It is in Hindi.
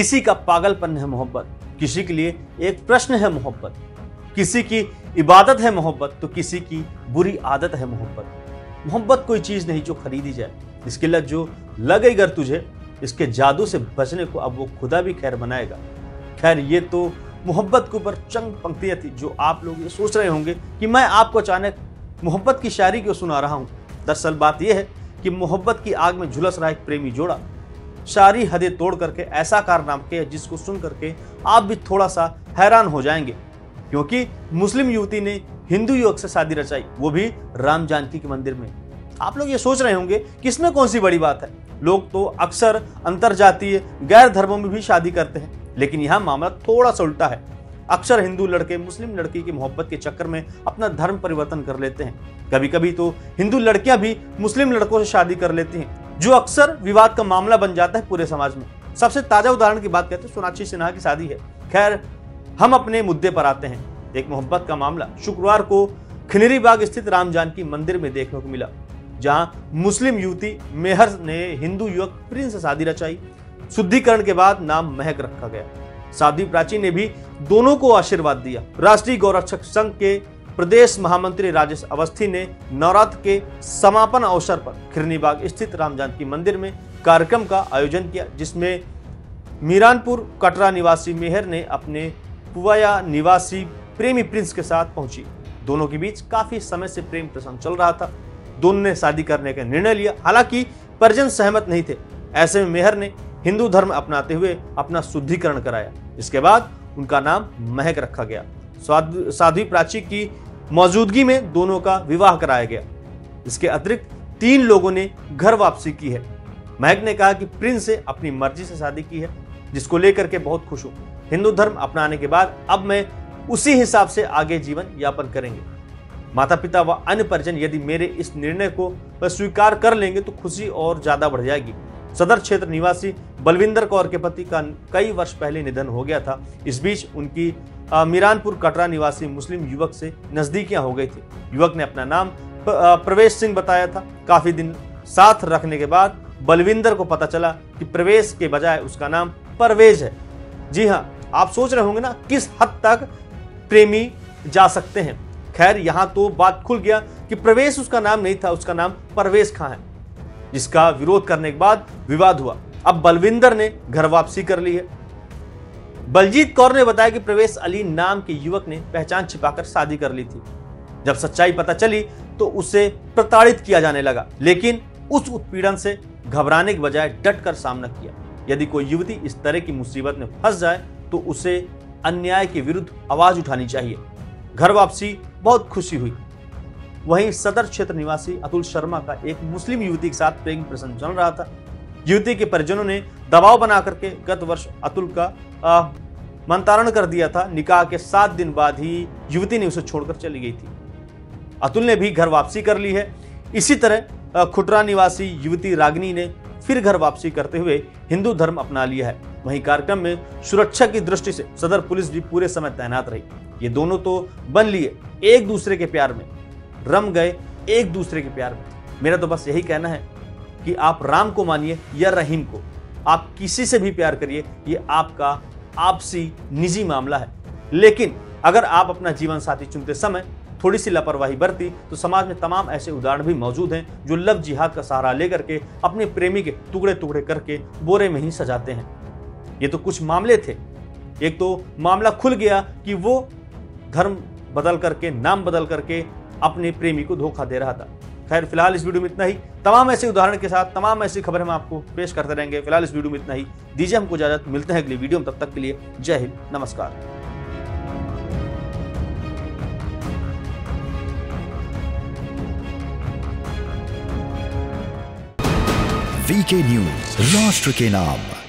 किसी का पागलपन है मोहब्बत, किसी के लिए एक प्रश्न है मोहब्बत, किसी की इबादत है मोहब्बत तो किसी की बुरी आदत है मोहब्बत। मोहब्बत कोई चीज़ नहीं जो खरीदी जाए, इसके लत जो लगे अगर तुझे, इसके जादू से बचने को अब वो खुदा भी खैर बनाएगा। खैर, ये तो मोहब्बत के ऊपर चंद पंक्तियाँ थी जो आप लोग ये सोच रहे होंगे कि मैं आपको अचानक मोहब्बत की शायरी क्यों सुना रहा हूँ? दरअसल बात यह है कि मोहब्बत की आग में झुलस रहा एक प्रेमी जोड़ा। सारी हदें तोड़ करके, ऐसा कारनामा किया जिसको सुन करके आप भी थोड़ा सा हैरान हो जाएँगे। क्योंकि मुस्लिम युवती ने हिंदू युवक से शादी रचाई, वो भी राम जानकी के मंदिर में। आप लोग ये सोच रहे होंगे कि इसमें कौन सी बड़ी बात है? लोग तो अक्सर अंतर जातीय गैर धर्मों में भी शादी करते हैं, लेकिन यहाँ मामला थोड़ा सा उल्टा है। अक्सर हिंदू लड़के, मुस्लिम लड़की की मोहब्बत के चक्कर में अपना धर्म परिवर्तन कर लेते हैं। कभी कभी तो हिंदू लड़कियाँ भी मुस्लिम लड़कों से शादी कर लेती हैं। जो अक्सर विवाद का मामला बन जाता है पूरे समाज में। सबसे ताज़ा उदाहरण की बात करते हैं, सोनाक्षी सिन्हा की शादी है। खैर, हम अपने मुद्दे पर आते हैं। एक मोहब्बत का मामला। शुक्रवार को खिनरी बाग स्थित राम जानकी मंदिर में देखने को मिला, जहाँ मुस्लिम युवती मेहर ने हिंदू युवक प्रिंस शादी रचाई। शुद्धिकरण के बाद नाम महक रखा गया। साध्वी प्राची ने भी दोनों को आशीर्वाद दिया। राष्ट्रीय गौरक्षक संघ के प्रदेश महामंत्री राजेश अवस्थी ने नवरात्र के समापन अवसर पर खिरनीबाग स्थित राम जानकी मंदिर में कार्यक्रम का आयोजन किया, जिसमें मीरानपुर कटरा निवासी मेहर ने अपने पुवाया निवासी प्रेमी प्रिंस के साथ पहुँची। दोनों के बीच काफ़ी समय से प्रेम प्रसंग चल रहा था। दोनों ने शादी करने का निर्णय लिया, हालाँकि परिजन सहमत नहीं थे। ऐसे में मेहर ने हिंदू धर्म अपनाते हुए अपना शुद्धिकरण कराया। इसके बाद उनका नाम महक रखा गया। साध्वी प्राची की मौजूदगी में दोनों का विवाह कराया गया। इसके अतिरिक्त तीन लोगों ने घर वापसी की है। महक ने कहा कि प्रिंस से अपनी मर्ज़ी से शादी की है, जिसको लेकर के बहुत खुश हूँ। हिंदू धर्म अपनाने के बाद अब मैं उसी हिसाब से आगे जीवन यापन करेंगे। माता पिता व अन्य परिजन यदि मेरे इस निर्णय को स्वीकार कर लेंगे तो खुशी और ज़्यादा बढ़ जाएगी। सदर क्षेत्र निवासी बलविंदर कौर के पति का कई वर्ष पहले निधन हो गया था। इस बीच उनकी मीरानपुर कटरा निवासी मुस्लिम युवक से नजदीकियाँ हो गई थी। युवक ने अपना नाम प्रवेश सिंह बताया था। काफ़ी दिन साथ रखने के बाद बलविंदर को पता चला कि प्रवेश के बजाय उसका नाम परवेज है। जी हाँ आप सोच रहे होंगे ना, किस हद तक प्रेमी जा सकते हैं। खैर, यहाँ तो बात खुल गया कि प्रवेश उसका नाम नहीं था, उसका नाम परवेश खां है। जिसका विरोध करने के बाद विवाद हुआ। अब बलविंदर ने घर वापसी कर ली है। बलजीत कौर ने बताया कि प्रवेश अली नाम के युवक ने पहचान छिपाकर शादी कर ली थी। जब सच्चाई पता चली तो उसे प्रताड़ित किया जाने लगा, लेकिन उस उत्पीड़न से घबराने के बजाय डट कर सामना किया। यदि कोई युवती इस तरह की मुसीबत में फंस जाए तो उसे अन्याय के विरुद्ध आवाज़ उठानी चाहिए। घर वापसी बहुत खुशी हुई। वहीं सदर क्षेत्र निवासी अतुल शर्मा का एक मुस्लिम युवती के साथ प्रेम प्रसंग चल रहा था। युवती के परिजनों ने दबाव बना करके गत वर्ष अतुल का मंतारण कर दिया था। निकाह के सात दिन बाद ही युवती ने उसे छोड़कर चली गई थी। अतुल ने भी घर वापसी कर ली है। इसी तरह खुटरा निवासी युवती रागनी ने फिर घर वापसी करते हुए हिंदू धर्म अपना लिया है। वहीं कार्यक्रम में सुरक्षा की दृष्टि से सदर पुलिस भी पूरे समय तैनात रही। ये दोनों तो बन लिए एक दूसरे के प्यार में, रम गए एक दूसरे के प्यार में। मेरा तो बस यही कहना है कि आप राम को मानिए या रहीम को। आप किसी से भी प्यार करिए, ये आपका आपसी निजी मामला है। लेकिन अगर आप अपना जीवन साथी चुनते समय थोड़ी सी लापरवाही बरती तो समाज में तमाम ऐसे उदाहरण भी मौजूद हैं, जो लव जिहाद का सहारा लेकर के अपने प्रेमी के टुकड़े टुकड़े करके बोरे में ही सजाते हैं। ये तो कुछ मामले थे। एक तो मामला खुल गया कि वो धर्म बदल करके, नाम बदल करके अपने प्रेमी को धोखा दे रहा था। खैर, फ़िलहाल इस वीडियो में इतना ही। तमाम ऐसे उदाहरण के साथ, तमाम ऐसी खबर हम आपको पेश करते रहेंगे। फ़िलहाल इस वीडियो में इतना ही। दीजिए हमको इजाज़त, मिलते हैं अगली वीडियो में। तब तक के लिए जय हिंद, नमस्कार। वीके न्यूज़ राष्ट्र के नाम।